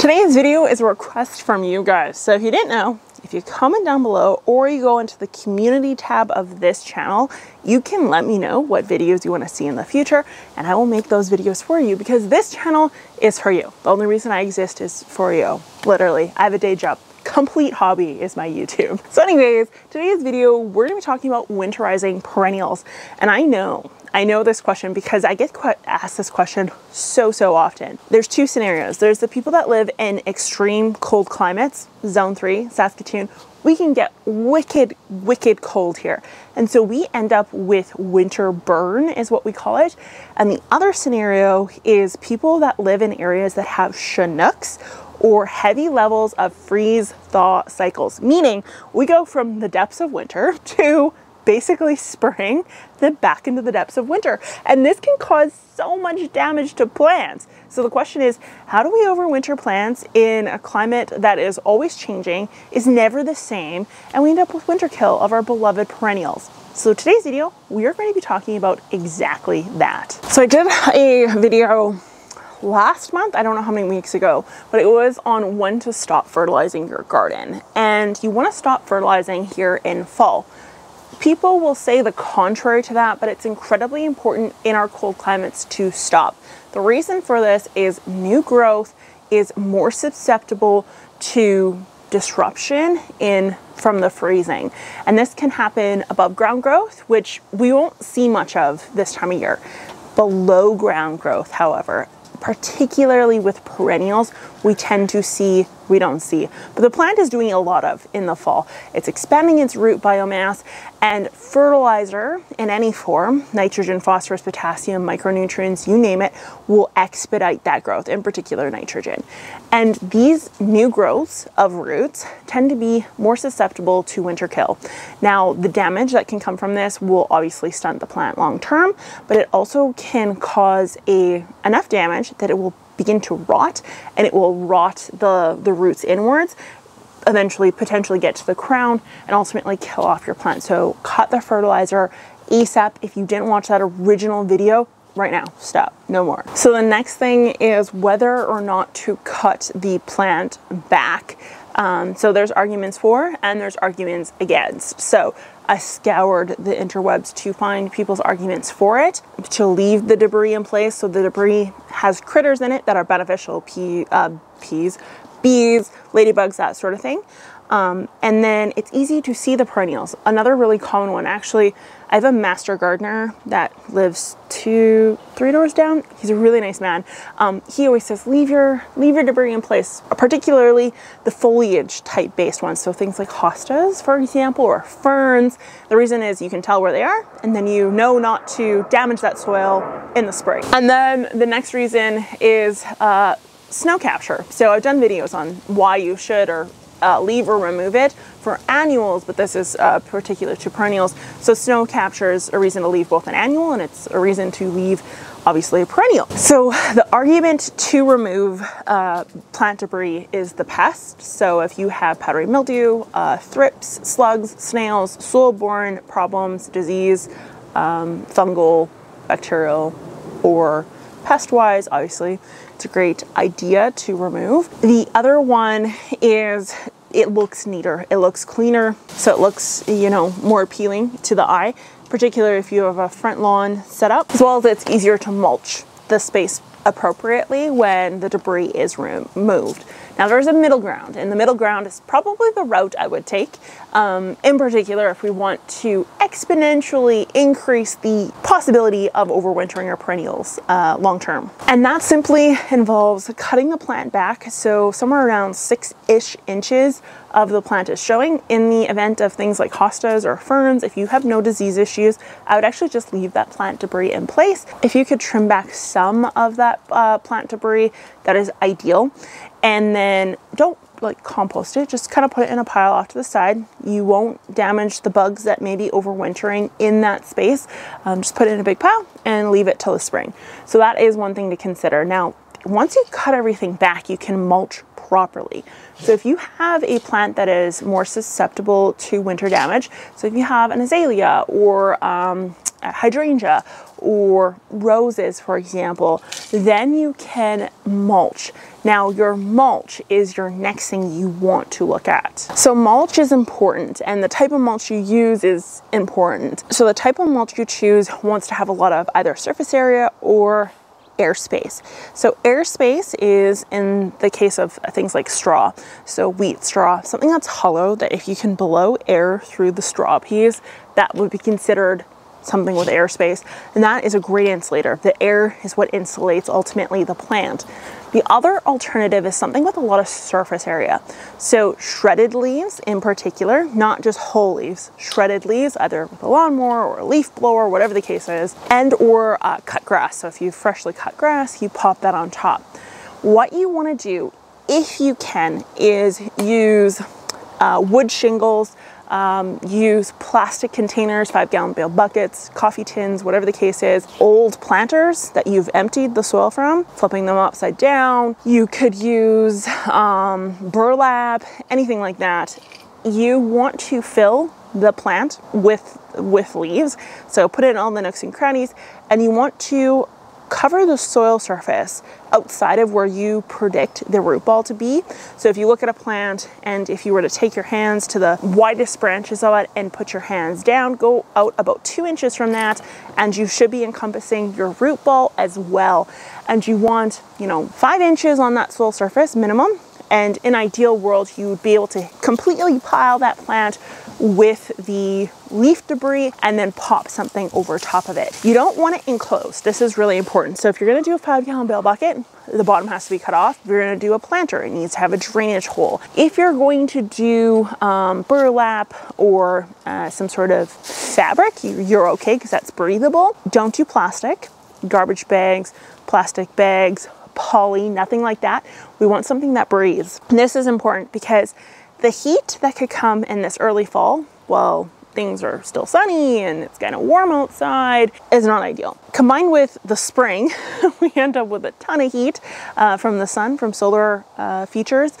Today's video is a request from you guys. So if you didn't know, if you comment down below or you go into the community tab of this channel, you can let me know what videos you want to see in the future and I will make those videos for you because this channel is for you. The only reason I exist is for you. Literally, I have a day job complete hobby is my YouTube. So anyways, today's video, we're gonna be talking about winterizing perennials. And I know I know this question because I get asked this question so, so often. There's two scenarios. There's the people that live in extreme cold climates, zone three, Saskatoon. We can get wicked, wicked cold here. And so we end up with winter burn is what we call it. And the other scenario is people that live in areas that have Chinooks or heavy levels of freeze thaw cycles, meaning we go from the depths of winter to basically spring, then back into the depths of winter. And this can cause so much damage to plants. So the question is, how do we overwinter plants in a climate that is always changing, is never the same, and we end up with winter kill of our beloved perennials? So today's video, we are going to be talking about exactly that. So I did a video last month, I don't know how many weeks ago, but it was on when to stop fertilizing your garden. And you want to stop fertilizing here in fall. People will say the contrary to that, but it's incredibly important in our cold climates to stop. The reason for this is new growth is more susceptible to disruption in from the freezing. And this can happen above ground growth, which we won't see much of this time of year. Below ground growth, however, particularly with perennials, we tend to see, we don't see, but the plant is doing a lot of in the fall. It's expanding its root biomass and fertilizer in any form, nitrogen, phosphorus, potassium, micronutrients, you name it, will expedite that growth, in particular nitrogen. And these new growths of roots tend to be more susceptible to winter kill. Now, the damage that can come from this will obviously stunt the plant long term, but it also can cause a enough damage that it will begin to rot and it will rot the, the roots inwards eventually potentially get to the crown and ultimately kill off your plant. So cut the fertilizer ASAP. If you didn't watch that original video, right now, stop, no more. So the next thing is whether or not to cut the plant back. Um, so there's arguments for and there's arguments against. So I scoured the interwebs to find people's arguments for it, to leave the debris in place. So the debris has critters in it that are beneficial, pea, uh, peas, bees, ladybugs, that sort of thing. Um, and then it's easy to see the perennials. Another really common one, actually, I have a master gardener that lives two, three doors down. He's a really nice man. Um, he always says, leave your, leave your debris in place, particularly the foliage type based ones. So things like hostas, for example, or ferns. The reason is you can tell where they are and then you know not to damage that soil in the spring. And then the next reason is uh, snow capture. So I've done videos on why you should or uh, leave or remove it for annuals, but this is uh, particular to perennials. So snow capture is a reason to leave both an annual and it's a reason to leave obviously a perennial. So the argument to remove uh, plant debris is the pest. So if you have powdery mildew, uh, thrips, slugs, snails, soil-borne problems, disease, um, fungal, bacterial, or pest-wise, obviously, it's a great idea to remove. The other one is it looks neater, it looks cleaner, so it looks, you know, more appealing to the eye, particularly if you have a front lawn set up, as well as it's easier to mulch the space appropriately when the debris is removed. Now there's a middle ground, and the middle ground is probably the route I would take. Um, in particular, if we want to exponentially increase the possibility of overwintering our perennials uh, long term. And that simply involves cutting the plant back, so somewhere around six-ish inches of the plant is showing. In the event of things like hostas or ferns, if you have no disease issues, I would actually just leave that plant debris in place. If you could trim back some of that uh, plant debris, that is ideal. And then don't like compost it, just kind of put it in a pile off to the side. You won't damage the bugs that may be overwintering in that space. Um, just put it in a big pile and leave it till the spring. So that is one thing to consider. Now, once you cut everything back, you can mulch properly. So if you have a plant that is more susceptible to winter damage, so if you have an azalea or um, hydrangea or roses, for example, then you can mulch. Now, your mulch is your next thing you want to look at. So, mulch is important, and the type of mulch you use is important. So, the type of mulch you choose wants to have a lot of either surface area or airspace. So airspace is in the case of things like straw, so wheat straw, something that's hollow that if you can blow air through the straw piece, that would be considered something with airspace, and that is a great insulator. The air is what insulates ultimately the plant. The other alternative is something with a lot of surface area. So shredded leaves in particular, not just whole leaves, shredded leaves, either with a lawnmower or a leaf blower, whatever the case is, and or uh, cut grass. So if you freshly cut grass, you pop that on top. What you wanna do, if you can, is use uh, wood shingles, um, use plastic containers, five gallon bale buckets, coffee tins, whatever the case is, old planters that you've emptied the soil from, flipping them upside down. You could use um, burlap, anything like that. You want to fill the plant with with leaves. So put it in all the nooks and crannies and you want to cover the soil surface outside of where you predict the root ball to be. So if you look at a plant and if you were to take your hands to the widest branches of it and put your hands down, go out about two inches from that and you should be encompassing your root ball as well. And you want, you know, five inches on that soil surface minimum and in ideal world, you would be able to completely pile that plant with the leaf debris and then pop something over top of it. You don't want it enclosed. This is really important. So if you're gonna do a five gallon bale bucket, the bottom has to be cut off. If you're gonna do a planter, it needs to have a drainage hole. If you're going to do um, burlap or uh, some sort of fabric, you're okay because that's breathable. Don't do plastic, garbage bags, plastic bags, poly, nothing like that. We want something that breathes. And this is important because the heat that could come in this early fall, well, things are still sunny and it's kind of warm outside is not ideal. Combined with the spring, we end up with a ton of heat uh, from the sun, from solar uh, features.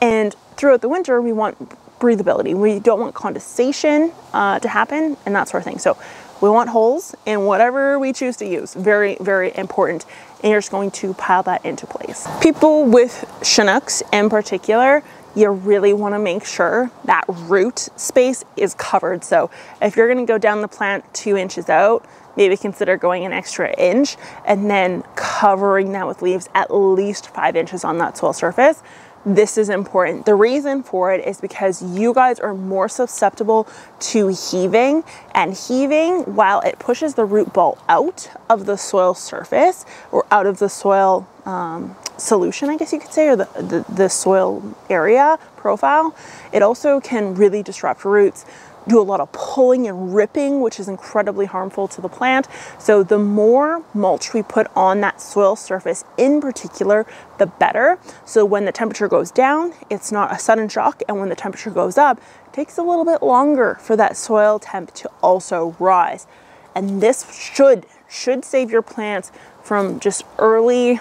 And throughout the winter, we want breathability. We don't want condensation uh, to happen and that sort of thing. So we want holes in whatever we choose to use. Very, very important. And you're just going to pile that into place. People with Chinooks in particular, you really want to make sure that root space is covered. So if you're going to go down the plant two inches out, maybe consider going an extra inch and then covering that with leaves at least five inches on that soil surface this is important. The reason for it is because you guys are more susceptible to heaving, and heaving, while it pushes the root ball out of the soil surface or out of the soil um, solution, I guess you could say, or the, the, the soil area profile, it also can really disrupt roots do a lot of pulling and ripping, which is incredibly harmful to the plant. So the more mulch we put on that soil surface in particular, the better. So when the temperature goes down, it's not a sudden shock. And when the temperature goes up, it takes a little bit longer for that soil temp to also rise. And this should, should save your plants from just early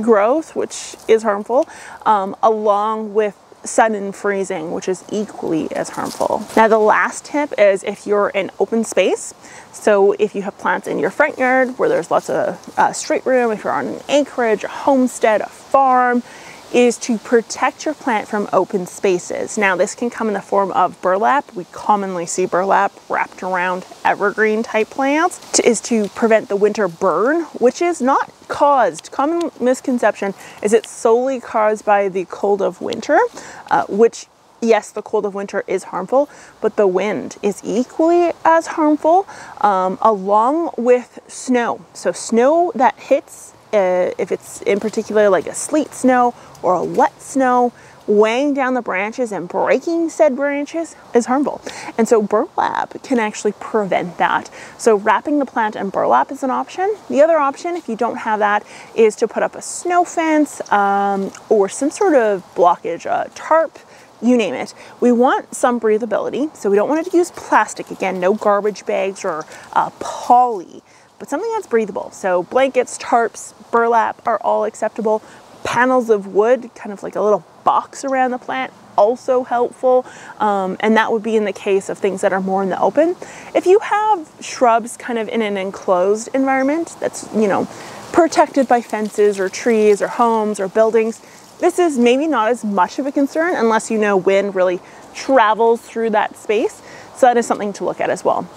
growth, which is harmful, um, along with sudden freezing, which is equally as harmful. Now the last tip is if you're in open space, so if you have plants in your front yard where there's lots of uh, street room, if you're on an acreage, a homestead, a farm, is to protect your plant from open spaces. Now this can come in the form of burlap. We commonly see burlap wrapped around evergreen type plants is to prevent the winter burn, which is not caused, common misconception is it's solely caused by the cold of winter, uh, which yes, the cold of winter is harmful, but the wind is equally as harmful, um, along with snow. So snow that hits uh, if it's in particular like a sleet snow or a wet snow, weighing down the branches and breaking said branches is harmful. And so burlap can actually prevent that. So wrapping the plant in burlap is an option. The other option, if you don't have that, is to put up a snow fence um, or some sort of blockage, a tarp, you name it. We want some breathability, so we don't want to use plastic. Again, no garbage bags or uh, poly but something that's breathable. So blankets, tarps, burlap are all acceptable. Panels of wood, kind of like a little box around the plant, also helpful. Um, and that would be in the case of things that are more in the open. If you have shrubs kind of in an enclosed environment that's, you know, protected by fences or trees or homes or buildings, this is maybe not as much of a concern unless you know wind really travels through that space. So that is something to look at as well.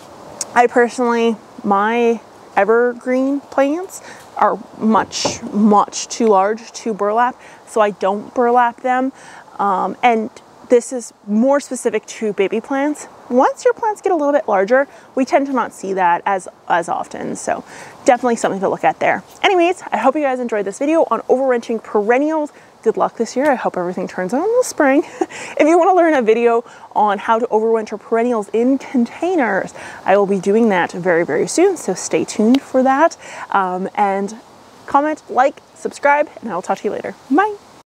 I personally, my evergreen plants are much, much too large to burlap, so I don't burlap them. Um, and this is more specific to baby plants. Once your plants get a little bit larger, we tend to not see that as, as often. So definitely something to look at there. Anyways, I hope you guys enjoyed this video on overwintering perennials. Good luck this year. I hope everything turns out in the spring. if you want to learn a video on how to overwinter perennials in containers, I will be doing that very, very soon. So stay tuned for that. Um, and comment, like, subscribe, and I will talk to you later. Bye.